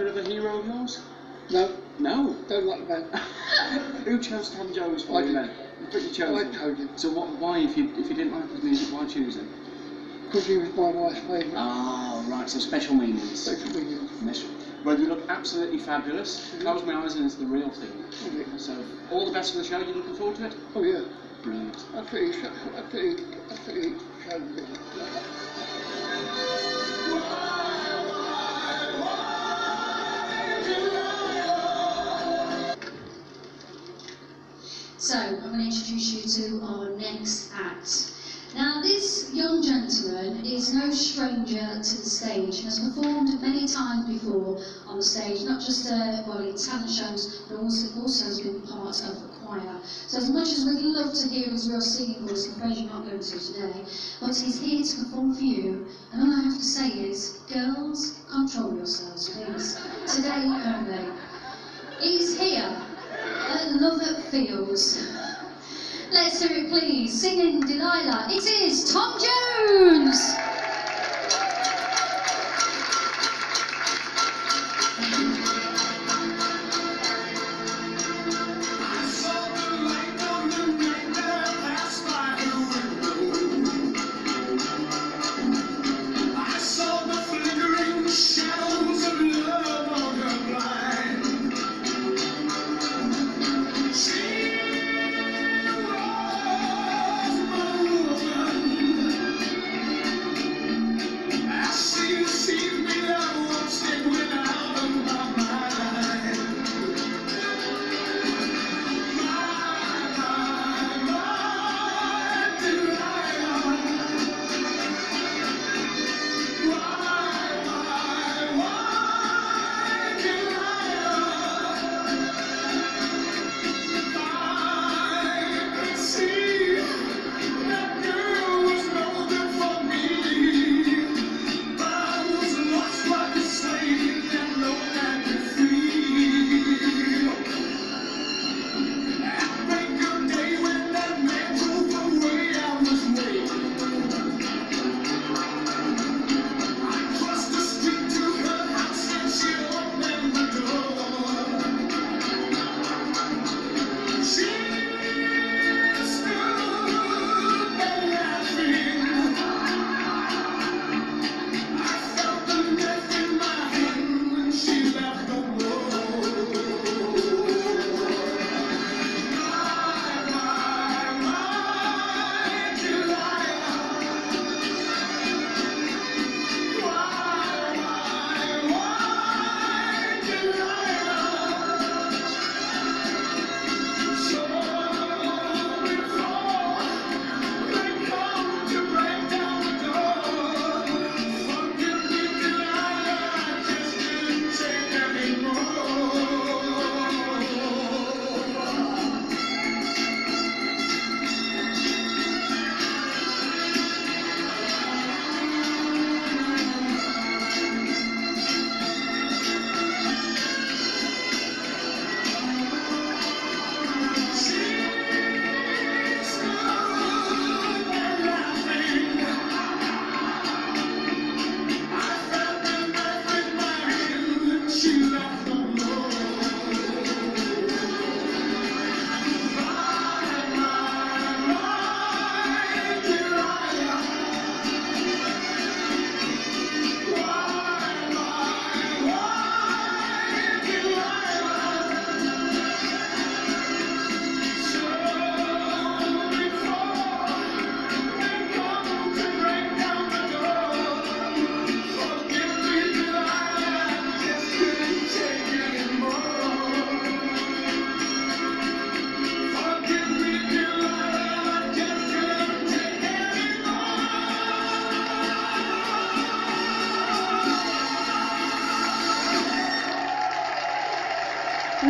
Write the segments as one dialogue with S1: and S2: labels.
S1: bit of a hero of yours?
S2: No,
S1: No.
S2: don't like that.
S1: Who chose Tom Jones for
S2: I
S1: you
S2: did.
S1: then? But you chose
S2: I
S1: him.
S2: chose him.
S1: So what, why, if you, if you didn't like his music, why choose him?
S2: Because he was my wife's favourite.
S1: Oh, right, so special meanings.
S2: Social media.
S1: Yes. Well, you look absolutely fabulous. Mm-hmm. Close my eyes and it's the real thing. Mm-hmm. So, all the best for the show. You looking forward to it?
S2: Oh yeah,
S1: Brilliant.
S2: I think I think I think
S3: So I'm going to introduce you to our next act. Now this young gentleman is no stranger to the stage, has performed many times before on the stage, not just uh, well in talent shows, but also, also has been part of the choir. So as much as we'd love to hear his real singing voice, I'm afraid you're not going to today, but he's here to perform for you, and all I have to say is, girls, control yourselves please, today only. He's here at Lovat Fields. Let's hear it, please. Singing Delilah. It is Tom Jones.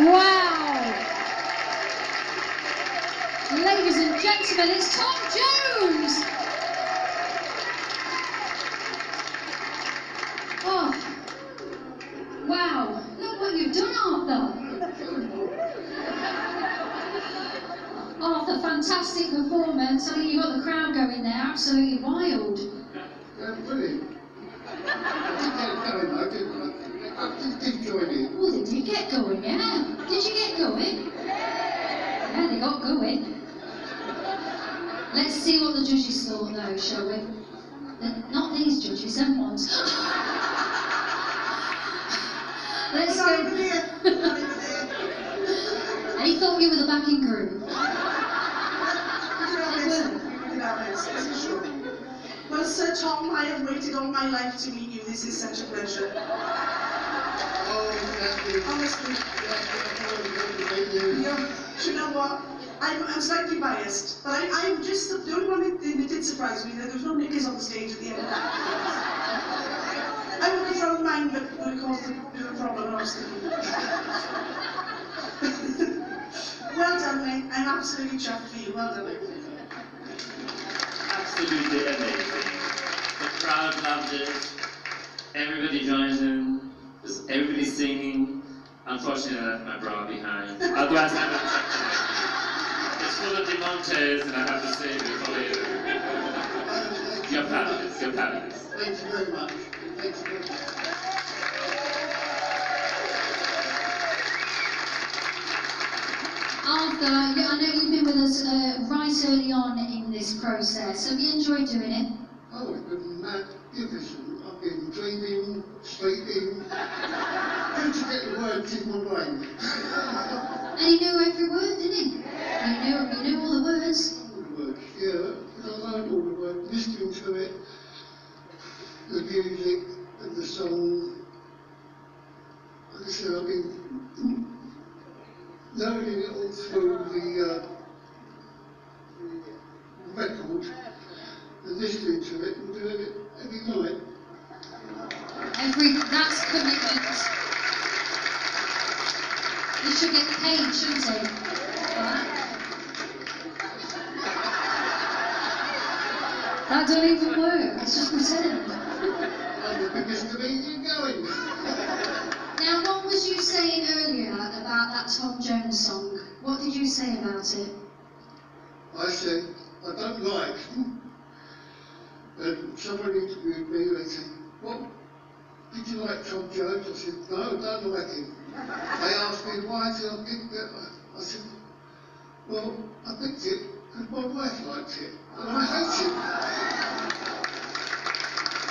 S3: Wow. Ladies and gentlemen, it's Tom Jones. Oh. Wow. Look what you've done, Arthur. Arthur, fantastic performance. I think you've got the crowd going there, absolutely wild.
S2: Yeah, brilliant. I did get going though, didn't I? I did, did join in.
S4: Oh, they did get going, yeah. Did you get going? Yeah, they got going. Let's see what the judges thought, though, shall we? Not these judges, them ones. Let's go. They thought you were the backing crew.
S5: You know,
S4: They
S5: it's-
S4: were.
S5: you know, it's- it's true. Well, Sir Tom, I have waited all my life to meet you. This is such a pleasure.
S2: You.
S5: Know, what? I'm, I'm slightly biased, but I, I'm just the, only one that, that did surprise me that there was no knickers on the stage at the end of that. I would have thrown mine, but would have caused a problem, obstacle. well done, mate. I'm absolutely chuffed for you. Well done, mate.
S6: absolutely amazing. The crowd loved it. Everybody joined in. There's everybody singing. Unfortunately, I left my bra behind. Otherwise, I would have checked it. It's full of demontes, and I have to say before you. You're fabulous. You're fabulous.
S2: Thank you very much. Thank you very much.
S4: Arthur, I know you've been with us uh, right early on in this process. Have you enjoyed doing it?
S2: Oh, it's been magnificent. I've been dreaming, sleeping, trying to get the words my brain.
S4: And he knew every word, didn't he? He knew, he knew all the words.
S2: All the words, yeah, I learned all the words, listening to it, the music and the song. Like I said, I've been learning it all through the, uh, record and listening to it and doing it every night.
S4: Every that's commitment. You should get paid, shouldn't he? for that? Don't even work. It's just pretend.
S2: I'm the biggest comedian going.
S4: Now, what was you saying earlier about that Tom Jones song? What did you say about it?
S2: I said, I don't like. And someone interviewed me, they said, What? Did you like Tom Jones? I said, No, don't like him. They asked me why I said, I pick that. I- said, Well, I picked it because my wife likes it. And I hate it.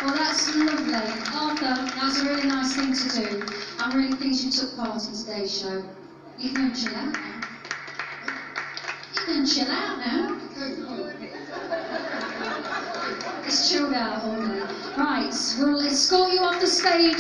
S4: Well, that's lovely. Arthur, that's a really nice thing to do. I'm really pleased you took part in today's show. You can chill out now. You can chill out now.
S2: Okay.
S4: It's chilled out all. Right, we'll escort you off the stage.